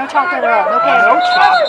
no chocolate at all. No candy. No chocolate.